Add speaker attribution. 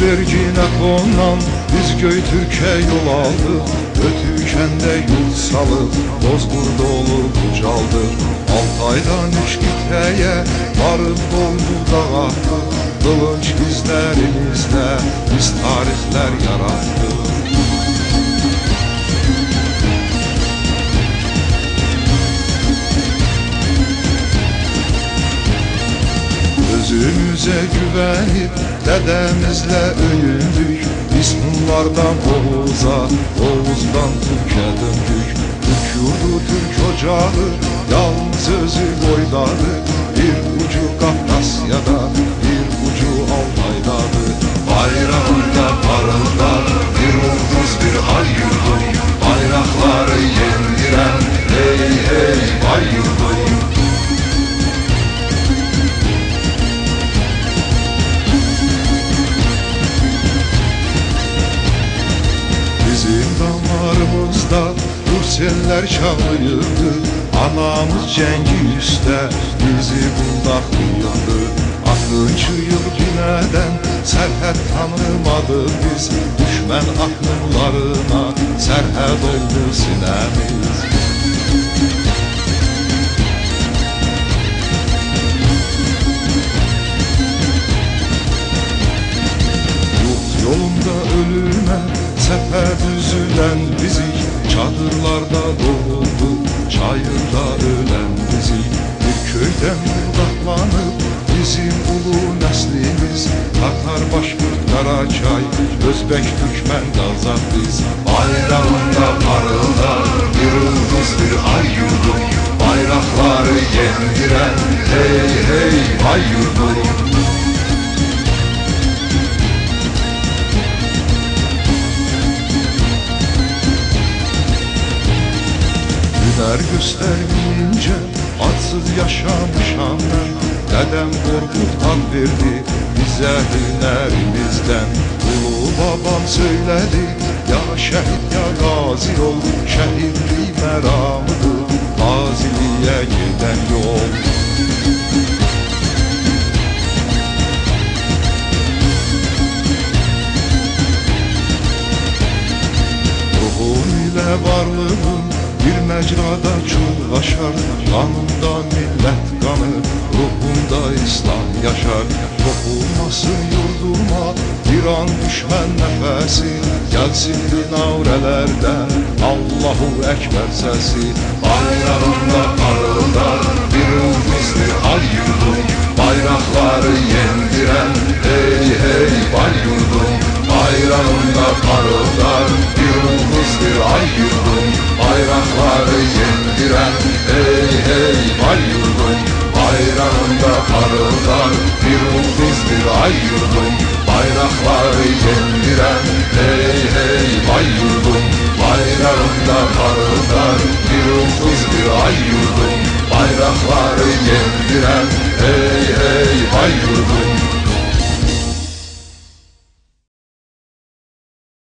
Speaker 1: derginə qonan Biz göy türkə yol aldıq Ötükəndə yol salıb Bozqurd olub ucaldıq Altaydan üç qitəyə Varıb qolunu dağa Qılınç bizlərimizdə Biz tarixlər yaratdıq Özümüze güvenip dedemizle öyündük İsmunlardan Oğuz'a, Oğuz'dan Türk'e döndük. Türk yurdu, Türk ocağı, yalnız özü boydadı Bizim damarımızda Hüseynlər çalıyırdı Anamız cəngi üstə Bizi bundaq qıyırdı Axıncı yıl binədən Sərhəd tanımadı biz. Düşmən axınlarına Sərhəd oldu sinəmiz Çadırlarda doğuldu çayırda ölen bizi. Bir köyden budaklanıp bizim ulu neslimiz. Tatar Başkurt Karaçay Özbek Türkmen Kazak biz. Bayrağında parıldar bir yıldız bir ay yurdum Bayrakları yendiren hey hey ay yurdum Hüner göstermeyince atsız yaşamışam ben Dedem Korkut ad verdi bize hünerimizden Ulu babam söyledi ya şehit ya gazi ol Şehitliği meramıdır gaziliğe giden yol. Ruhum ile varlığım məcrada çullaşar Qanımda millət qanı Ruhumda İslam yaşar. Toxulmasın yurduma Bir an düşmən nəfəsi Gəlsin binaurələrdən Allahu Əkbər səsi Bayrağında parıldar Bir ümizdir ay yendiren hey hey vay yurdum. Bayrağında parıldar bir ay yurdum. Bayrakları yendiren hey